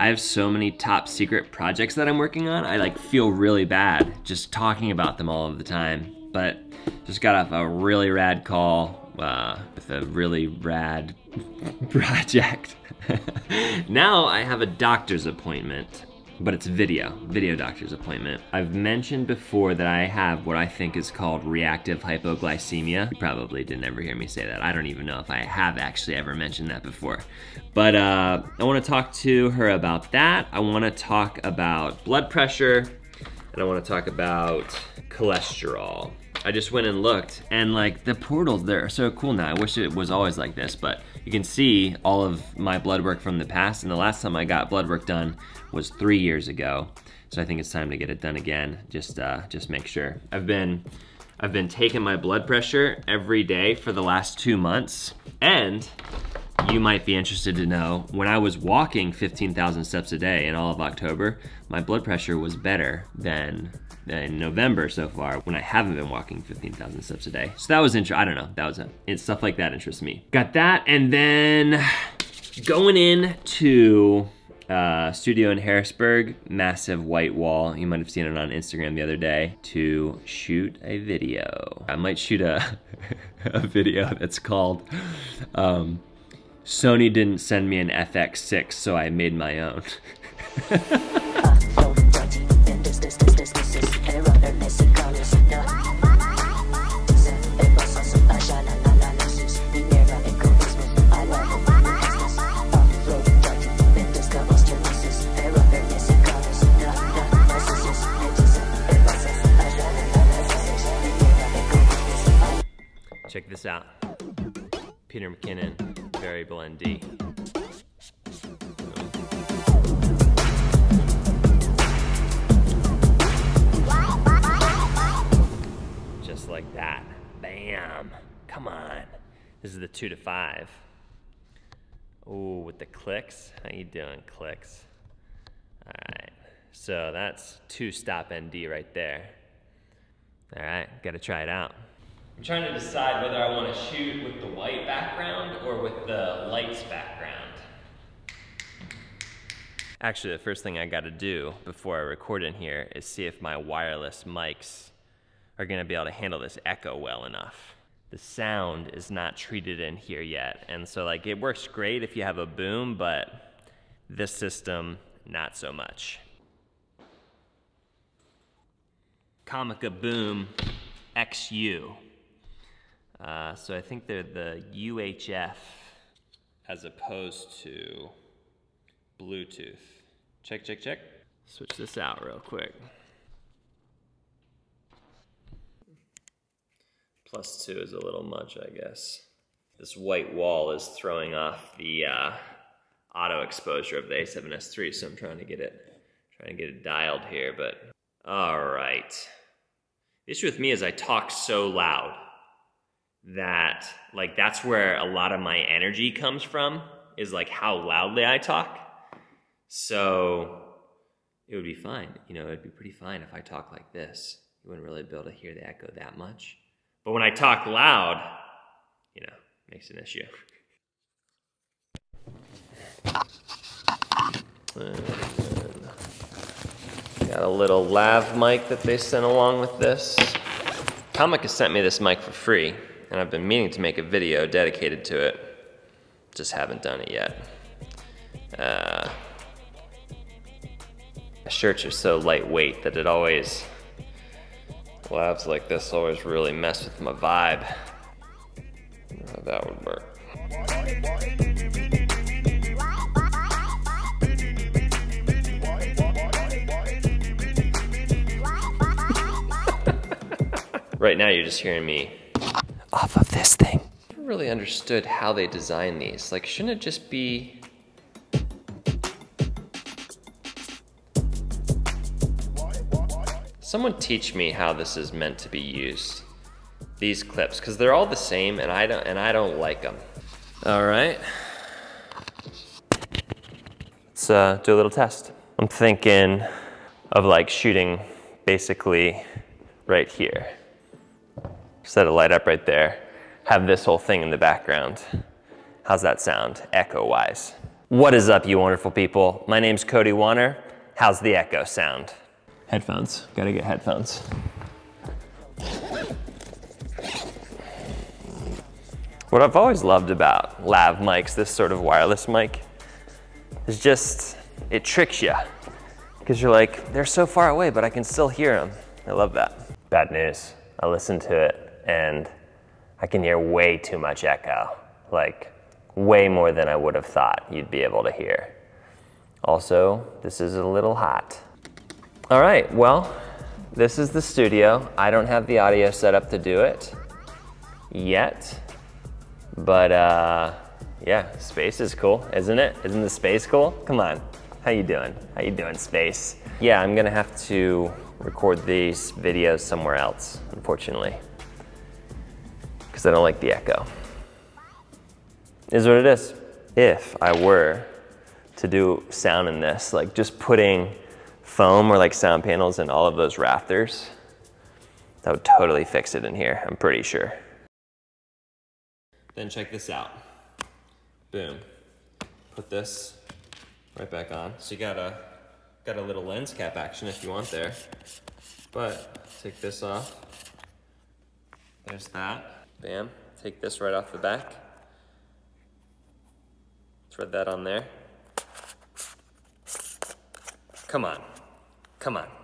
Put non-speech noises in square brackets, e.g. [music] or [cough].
I have so many top secret projects that I'm working on. I like feel really bad just talking about them all of the time. But just got off a really rad call uh, with a really rad [laughs] project. [laughs] now I have a doctor's appointment but it's video, video doctor's appointment. I've mentioned before that I have what I think is called reactive hypoglycemia. You probably didn't ever hear me say that. I don't even know if I have actually ever mentioned that before. But uh, I wanna talk to her about that. I wanna talk about blood pressure, and I wanna talk about cholesterol. I just went and looked and like the portals there are so cool now. I wish it was always like this, but you can see all of my blood work from the past and the last time I got blood work done was three years ago. So I think it's time to get it done again. Just uh, just make sure. I've been I've been taking my blood pressure every day for the last two months and you might be interested to know, when I was walking 15,000 steps a day in all of October, my blood pressure was better than in November so far when I haven't been walking 15,000 steps a day. So that was interesting. I don't know. That was a, it, stuff like that interests me. Got that, and then going in to uh, studio in Harrisburg, massive white wall. You might have seen it on Instagram the other day to shoot a video. I might shoot a, [laughs] a video that's called um, Sony didn't send me an FX6, so I made my own. Check this out. Peter McKinnon, Variable ND. Just like that. Bam. Come on. This is the two to five. Oh, with the clicks. How you doing, clicks? All right. So that's two stop ND right there. All right, gotta try it out. I'm trying to decide whether I want to shoot with the white background or with the lights background. Actually, the first thing I gotta do before I record in here is see if my wireless mics are gonna be able to handle this echo well enough. The sound is not treated in here yet, and so like it works great if you have a boom, but this system, not so much. Comica Boom XU. Uh, so I think they're the UHF as opposed to Bluetooth. Check, check, check. Switch this out real quick. Plus two is a little much, I guess. This white wall is throwing off the uh, auto exposure of the A7S III, so I'm trying to get it, trying to get it dialed here, but all right. The issue with me is I talk so loud that like that's where a lot of my energy comes from is like how loudly I talk. So it would be fine. You know, it'd be pretty fine if I talk like this. You wouldn't really be able to hear the echo that much. But when I talk loud, you know, makes an issue. got a little lav mic that they sent along with this. Comica has sent me this mic for free and I've been meaning to make a video dedicated to it. Just haven't done it yet. Uh, shirts are so lightweight that it always, lavs like this always really mess with my vibe. How that would work. [laughs] right now you're just hearing me off of this thing. I never really understood how they design these. Like, shouldn't it just be... Someone teach me how this is meant to be used. These clips, because they're all the same and I don't and I don't like them. All right. Let's uh, do a little test. I'm thinking of like shooting basically right here set a light up right there, have this whole thing in the background. How's that sound, echo-wise? What is up, you wonderful people? My name's Cody Wanner. How's the echo sound? Headphones. Gotta get headphones. What I've always loved about lav mics, this sort of wireless mic, is just, it tricks you. Because you're like, they're so far away, but I can still hear them. I love that. Bad news. I listened to it and I can hear way too much echo. Like, way more than I would have thought you'd be able to hear. Also, this is a little hot. All right, well, this is the studio. I don't have the audio set up to do it yet. But uh, yeah, space is cool, isn't it? Isn't the space cool? Come on, how you doing? How you doing, space? Yeah, I'm gonna have to record these videos somewhere else, unfortunately, because I don't like the echo. Is what it is. If I were to do sound in this, like just putting foam or like sound panels in all of those rafters, that would totally fix it in here, I'm pretty sure. Then check this out. Boom. Put this right back on. So you got a, got a little lens cap action if you want there. But take this off. There's that. Bam. Take this right off the back. Thread that on there. Come on. Come on.